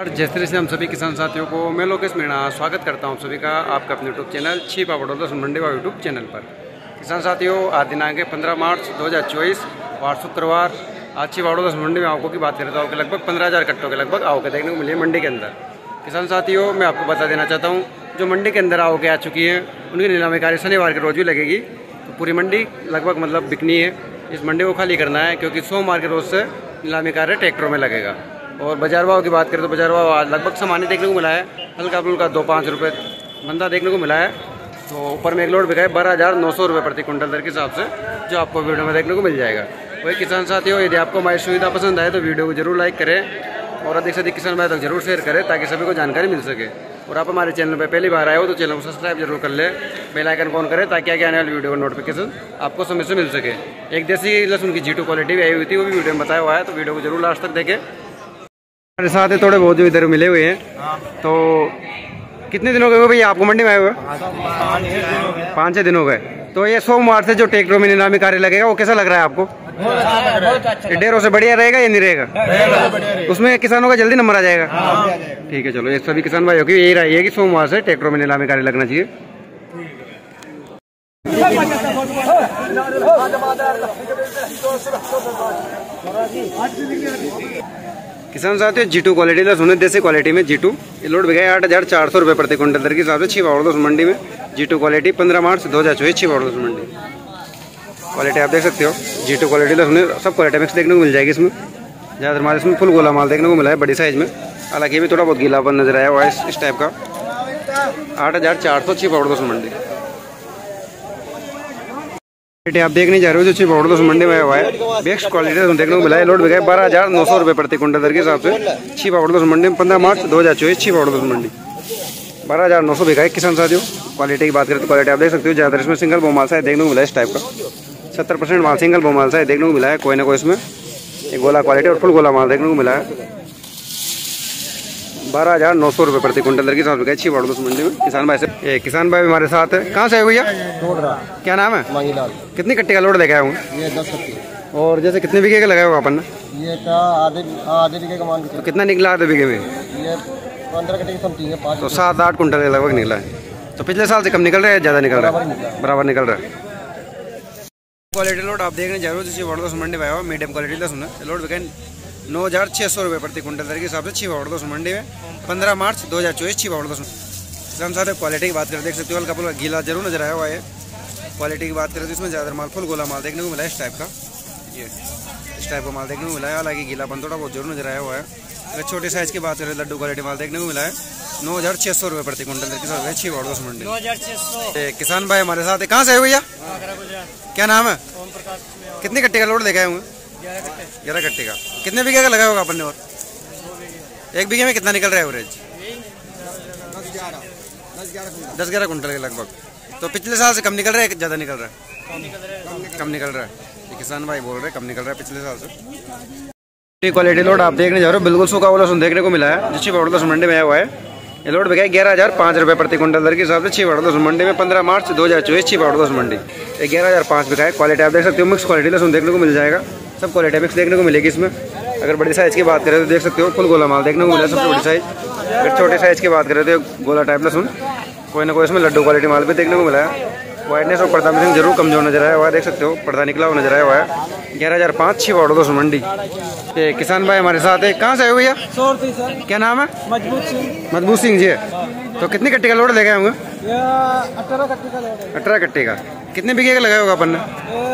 जय श्री श्री हम सभी किसान साथियों को मैं लोकेश मीणा स्वागत करता हूँ सभी का, आपका अपने यूट्यूब चैनल छिपा बड़ौदा मंडी व यूट्यूब चैनल पर। किसान साथियों, आज दिनांक है पंद्रह मार्च 2024 वार शुक्रवार आज छिपा बड़ौदा मंडी में आवकों की बात करें तो आवके लगभग पंद्रह हज़ार कट्टों के लगभग आवकें देखने को मिली मंडी के अंदर। किसान साथियों, मैं आपको बता देना चाहता हूँ, जो मंडी के अंदर आवकें आ चुकी हैं, उनकी नीलामी कार्य शनिवार के रोज भी लगेगी। तो पूरी मंडी लगभग मतलब बिकनी है। इस मंडी को खाली करना है, क्योंकि सोमवार के रोज से नीलामी कार्य ट्रैक्टरों में लगेगा। और बाज़ार भाव की बात करें तो बाज़ार भाव आज लगभग सामान्य देखने को मिला है। हल्का फुल्का दो पाँच रुपये बंदा देखने को मिला है। तो ऊपर में एक लोड बिका है, बारह हज़ार नौ सौ रुपये प्रति क्विंटल दर के हिसाब से, जो आपको वीडियो में देखने को मिल जाएगा। वही किसान साथियों, यदि आपको हमारी सुविधा पसंद आए तो वीडियो को ज़रूर लाइक करें और अधिक से अधिक किसान भाई तक तो ज़रूर शेयर करें ताकि सभी को जानकारी मिल सके। और आप हमारे चैनल पर पहली बार आए हो तो चैनल को सब्सक्राइब ज़रूर कर ले, बेल आइकन ऑन करें ताकि आगे आने वाली वीडियो का नोटिफिकेशन आपको समय से मिल सके। एक देसी लहसुन की जीटू क्वालिटी भी आई हुई थी, वो भी वीडियो में बताया हुआ है तो वीडियो को ज़रूर लास्ट तक देखें। हमारे साथ है थोड़े बहुत जो इधर मिले हुए हैं। तो कितने दिन हो गए भैया आपको मंडी में आए हुए? पाँच छः दिन हो गए। तो ये सोमवार से जो ट्रैक्टरों में नीलामी कार्य लगेगा वो कैसा लग रहा है आपको? ये डेरों से बढ़िया रहेगा या नहीं रहेगा? उसमें किसानों का जल्दी नंबर आ जाएगा। ठीक है चलो ये सभी किसान भाइयों की यही राय है कि सोमवार से ट्रैक्टरों में नीलामी कार्य लगना चाहिए। किसान साथियों जीटू क्वालिटी लहसुन देसी क्वालिटी में जीटू ये लोड बिका आठ हज़ार चार सौ रुपये प्रति क्विंटल दर के हिसाब से छिपा उड़दोस मंडी में। जीटू क्वालिटी पंद्रह मार्च दो हज़ार चौबीस छिपा उड़दोस मंडी। क्वालिटी आप देख सकते हो। जीटू क्वालिटी लहसुन सब क्वालिटी मिक्स देखने को मिल जाएगी इसमें। ज़्यादातर माल इसमें फुल गोला माल देखने को मिला है, बड़ी साइज़ में। हालाँकि ये भी थोड़ा बहुत गीलापन नज़र आया हुआ है इस टाइप का। आठ हज़ार चार सौ छिपा उड़दोस मंडी। क्वालिटी आप देखने जा रहे हो जो छिपा उड़दोस मंडी में हुआ है। बेस्ट क्वालिटी देखने को मिला है। लोड है बारह हज़ार नौ सौ रुपये प्रति क्विंटल दर के हिसाब से। छिपा उड़दोस मंडी में पंद्रह मार्च दो हज़ार चौबीस छिपा उड़दोस मंडी। बारह हज़ार नौ सौ बिका है, किसान साथियों। क्वालिटी की बात करें तो क्वालिटी आप देख सकते हो। ज़्यादातर इसमें सिंगल बोमाल सा देखने को मिला है इस टाइप का। सत्तर परसेंट माल सिंगल बोमाल सा देखने को मिला है। कोई ना कोई इसमें एक गोला क्वालिटी और फुल गोला माल देखने को मिला है। बारह हज़ार नौ सौ रुपये प्रति क्विंटल दर की हिसाब से अच्छी बढ़ मंडी में। किसान भाई से। ये किसान भाई हमारे साथ है। कहाँ से है भैया? क्या नाम है? मांगीलाल। कितनी कट्टे का लोड आया हूँ ये दस कट्टी। और जैसे कितने बीघे का लगाया होगा अपन? ने ये आधे आधे बीघे का मान तो कितना निकला आधे बीघे में? ये पंद्रह कट्टे की समथिंग है तो सात आठ कुंटल लगभग निकला है। तो पिछले साल से कम निकल रहा है ज़्यादा निकल रहा है? बराबर निकल। रहा है। क्वालिटी लोड आप देखने जा रहे हो जैसे वड़दोस मंडी आया मीडियम क्वालिटी का सुना। लोड बिका नौ हज़ार छः सौ रुपये प्रति क्विंटल दर के हिसाब से छिपा वड़दोस मंडी में। पंद्रह मार्च दो हज़ार चौबीस छिपा वड़दोस हम साथ क्वालिटी की बात करें देख सकते हो हल्का गीला ज़रूर नज़र आया हुआ है। क्वालिटी की बात करें तो इसमें ज़्यादा माल फुल गोला माल देखने को मिला है इस टाइप का। ये इस टाइप का माल देखने को मिला है। हालाँकि गीलापन थोड़ा बहुत ज़रूर नज़र आया हुआ है। अगर छोटे साइज़ की बात करें लड्डू क्वालिटी माल देखने को मिला है। नौ हज़ार छः सौ रुपये प्रति क्विंटल की हिसाब से छिपा वड़दोस मंडी किसान भाई हमारे साथ है। कहाँ से है भैया? क्या नाम है? कितने कट्टे का लोड देखा होंगे? ग्यारह कट्टे का। कितने बीघे का लगाया होगा अपन ने और? एक बीघे में कितना निकल रहा है एवरेज दस ग्यारह कुंटल के लगभग। तो पिछले साल से कम निकल रहा है ज़्यादा निकल रहा है? कम निकल रहा है। किसान भाई बोल रहे कम निकल रहा है पिछले साल से। क्वालिटी लोड आप देखने जा रहे हो, बिल्कुल सूखा वाला सुन देखने को मिला है जिसकी पाउडर मंडी में आया हुआ है। ये लोड बिका ग्यारह हज़ार पाँच रुपये प्रति क्विंटल दर के हिसाब से छः पाउडर मंडी में पंद्रह मार्च दो हज़ार चौबीस छः पाउडर मंडी। ग्यारह हज़ार पाँच बिका है क्वालिटी आप देख सकते हो मिक्स क्वालिटी लहसुन देखने को मिल जाएगा। सब क्वालिटी मिक्स देखने को मिलेगी इसमें। अगर बड़ी साइज़ की बात करें तो देख सकते हो फुल गोला माल देखने को मिला सबसे बड़ी साइज़ अगर छोटे साइज़ की बात करें तो गोला टाइप लहसुन कोई ना कोई इसमें लड्डू क्वालिटी माल भी देखने को मिला है। वाइटनेस और पर्दा मिसिंग ज़रूर कमज़ोर नज़र आया हुआ है देख सकते हो पर्दा निकला हुआ नज़र आया हुआ है। ग्यारह हज़ार पाँच छः वार्ड दोस्तों मंडी ये किसान भाई हमारे साथ है। कहाँ से आए हो भैया? क्या नाम है? मज़बूत सिंह। मज़बूत सिंह जी तो कितनी कट्टे का लोड आए होंगे? अठारह कट्टी का अठारह कट्टे का। कितने बीघे का लगाया होगा अपन ने?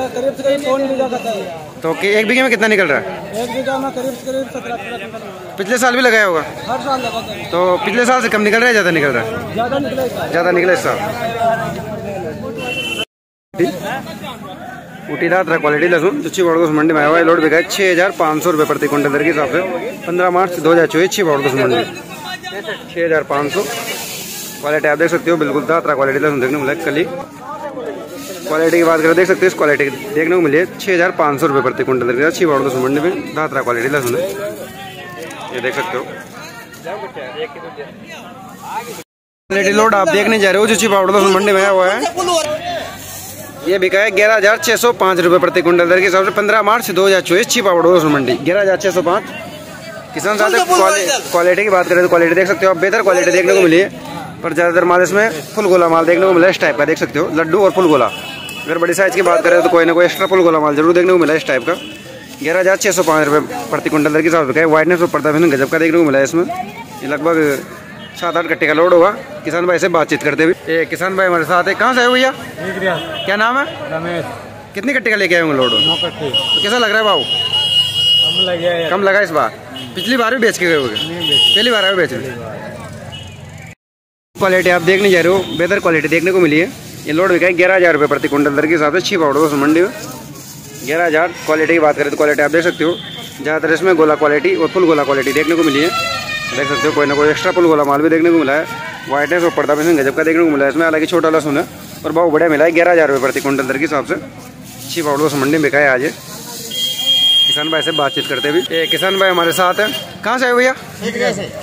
करीब से करीब कौन बीघा का है तो कि एक बीघे में कितना निकल रहा है? एक बीघा में करीब से करीब सत्रह पिछले साल भी लगाया होगा? हर साल लगाते हैं तो पिछले साल से कम निकल रहा है ज़्यादा निकल रहा है? ज़्यादा निकलेगा ज़्यादा निकला इस साल। रात रहा क्वालिटी लहसुन तुच्छी बड़गोस मंडी में आया हुआ है। लोड बिका है छः हज़ार पाँच सौ रुपये प्रति क्विंटल दर के हिसाब से। पंद्रह मार्च दो हज़ार चौबीस छः बड़गोस मंडी छः हज़ार पाँच सौ। क्वालिटी आप देख सकते हो बिल्कुल दात्रा क्वालिटी लहसुन देखने को मिला कली। क्वालिटी की बात करें, देख सकते हो इस क्वालिटी की। देखने को मिली है छः हज़ार पाँच सौ रुपये प्रति क्विंटल दर के। छः बड़गोस मंडी में दात्रा क्वालिटी लहसुन है। ये देख सकते हो। क्वालिटी लोड आप देखने जा रहे हो जो चिपा मंडी में आया हुआ है। ये बिका है ग्यारह हज़ार छह सौ पाँच रुपये प्रति क्विंटल दर के हिसाब से, पंद्रह मार्च दो हज़ार चौबीस छिपा पड़ोस मंडी ग्यारह हज़ार छह सौ पाँच। किसान साथ क्वालिटी की बात करें तो क्वालिटी देख सकते हो आप, बेहतर क्वालिटी देखने को मिली है। पर ज़्यादातर माल इसमें फुल गोला माल देखने को मिला है, इस टाइप का देख सकते हो। लड्डू और फुल गोला अगर बड़ी साइज़ की बात करें तो कोई ना कोई एक्स्ट्रा फुल गोला माल ज़रूर देखने को मिला इस टाइप का। ग्यारह हज़ार छः सौ पाँच रुपये प्रति क्विंटल दर के हिसाब से वाइटनेस और पड़ता है गजब का देखने को मिला है इसमें। ये लगभग सात आठ कट्टे का लोड होगा। किसान भाई से बातचीत करते हुए। ये किसान भाई हमारे साथ है। कहाँ से आए भैया? क्या नाम है? रमेश। कितनी कट्टे का लेके आए होंगे लोड तो कैसा लग रहा है भाऊ हम लगे कम लगा इस बार। पिछली बार भी बेच के गए होगे? पहली बार आए बेच रहे क्वालिटी आप देखने जा रहे हो। बेहतर क्वालिटी देखने को मिली है। ये लोड बिका है ग्यारह हज़ार रुपये प्रति क्विंटल दर के हिसाब से। छी पाउडर दोस्तों मंडी में। ग्यारह हज़ार क्वालिटी की बात करें तो क्वालिटी आप देख सकते हो। ज़्यादातर इसमें गोला क्वालिटी और फुल गोला क्वालिटी देखने को मिली है। देख सकते हो कोई ना कोई एक्स्ट्रा फुल गोला माल भी देखने को मिला है। वाइटनेस और पर्दा में गजब का देखने को मिला है। इसमें हालाँकि छोटा लहसुन है और बहुत बढ़िया मिला है। ग्यारह हज़ार रुपये प्रति क्विंटल दर के हिसाब से। छी पाउडर दोस्तों मंडी में बिका है आज। किसान भाई से बातचीत करते भी ये किसान भाई हमारे साथ है। कहाँ से आए भैया?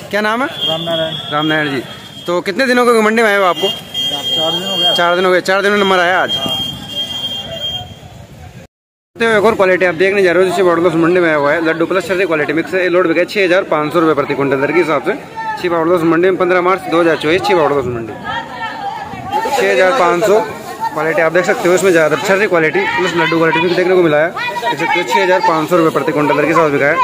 क्या नाम है? रामनारायण। राम नारायण जी। तो कितने दिनों के मंडी में आए हो आपको चार दिन हो गया। चार दिन हो गए चार दिनों नंबर आया आज। तो एक और क्वालिटी आप देखने जा रहे हो जिससे बॉडलोस मंडी में आया हुआ है। लड्डू प्लस चर्री क्वालिटी मिक्स है। लोड बिका छः हज़ार पाँच सौ रुपये प्रति क्विंटल दर के हिसाब से। छी बॉडलोस मंडी में पंद्रह मार्च दो हज़ार चौबीस छी बॉडलोस मंडी छः हज़ार पाँच सौ क्वालिटी आप देख सकते हो इसमें ज़्यादा चर्री क्वालिटी प्लस लड्डू क्वालिटी भी देखने को मिला है। देख सकते हो छः हज़ार पाँच सौ रुपये प्रति क्विंटल दर के हिसाब से बिका है।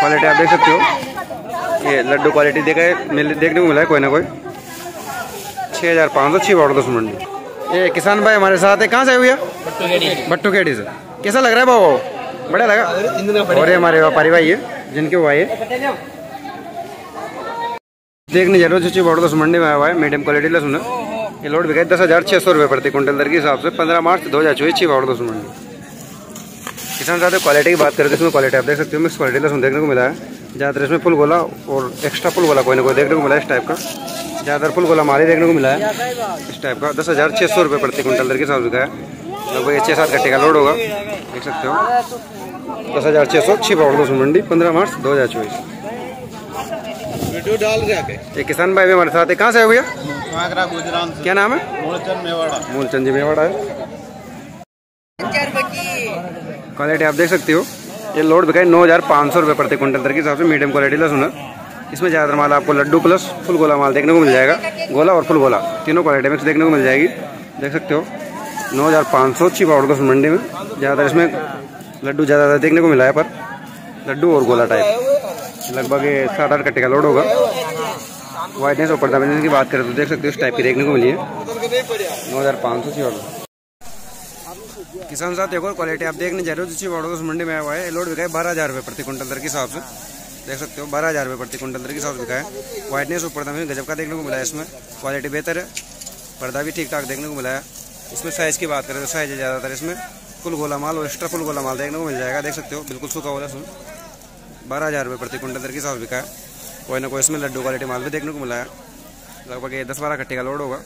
क्वालिटी आप देख सकते हो। ये लड्डू क्वालिटी देखा है देखने को मिला है कोई ना कोई। छः हज़ार पाँच सौ, छः बॉडलोस मंडी। ये किसान भाई हमारे साथ है। कहाँ से भैया? भट्टू खेड़ी से। कैसा लग रहा है बाबू? बढ़िया लगा। और ये हमारे व्यापारी भाई है, जिनके वो आए देखने ज़रूर हो, जो बड़ोदस मंडी में हुआ है मीडियम क्वालिटी लहसुन है। ये लोड बिका है दस हज़ार छः सौ रुपये प्रति क्विंटल दर के हिसाब से। पंद्रह मार्च दो हज़ार चौबीस, छः बड़ोदस मंडी। किसान साथ क्वालिटी की बात करें तो इसमें क्वालिटी आप देख सकते हो मिक्स क्वालिटी लहसुन देखने को मिला है। ज़्यादातर इसमें फुल गोला और एक्स्ट्रा फुल गोला कोई ना कोई देखने को मिला इस टाइप का। ज़्यादातर फुल गोला माल ही देखने को मिला है इस टाइप का। दस हज़ार छः सौ रुपये प्रति क्विंटल दर के हिसाब से बिका है। लगभग ये छः सात घंटे का लोड होगा देख सकते हो। दस हज़ार छः सौ छः पाउडर दोस्तों मंडी पंद्रह मार्च दो हज़ार चौबीस। वीडियो डाल ये किसान भाई भी हमारे साथ है। कहाँ से आए भैया? आगरा गुजरात से। क्या नाम है? मूलचंद जी मेवाड़ा है। क्वालिटी आप देख सकते हो। ये लोड बिकाई नौ हज़ार पाँच सौ रुपये प्रति क्विंटल दर के। हिसाब से मीडियम क्वालिटी लहसुन है। इसमें ज़्यादातर माल आपको लड्डू प्लस फुल गोला माल देखने को मिल जाएगा। गोला और फुल गोला, तीनों क्वालिटी मिक्स देखने को मिल जाएगी। देख सकते हो, नौ हज़ार पाँच सौ अच्छी पाउडर दोस्तों मंडी में। ज़्यादातर इसमें लड्डू ज़्यादातर देखने को मिला है पर लड्डू और गोला टाइप लगभग ये सात आठ कट्टे का लोड होगा। वाइटनेस और पर्दा की बात करें तो देख सकते हो इस टाइप की देखने को मिली है। नौ हज़ार पाँच सौ ऑर्डर किसान साथ एक और क्वालिटी आप देखने जा रहे हो, जिसकी बड़ोदस मंडी में आया हुआ है लोड बिका है बारह हज़ार रुपये प्रति क्विंटल दर के हिसाब से। देख सकते हो, बारह हज़ार रुपये प्रति क्विंटल दर के हिसाब से बिका है। वाइटनेस और पर्दा में गजब का देखने को मिला है इसमें। क्वालिटी बेहतर है, पर्दा भी ठीक ठाक देखने को मिला है। इसमें साइज़ की बात करें तो साइज़ है ज़्यादातर इसमें फुल गोला माल और एक्स्ट्रा फुल गोला माल देखने को मिल जाएगा। देख सकते हो, बिल्कुल सूखा वाला सुन बारह हज़ार रुपये प्रति क्विंटल दर के हिसाब से बिका है। कोई ना कोई इसमें लड्डू क्वालिटी माल भी देखने को मिला है। लगभग ये दस बारह कट्टे का लोड होगा।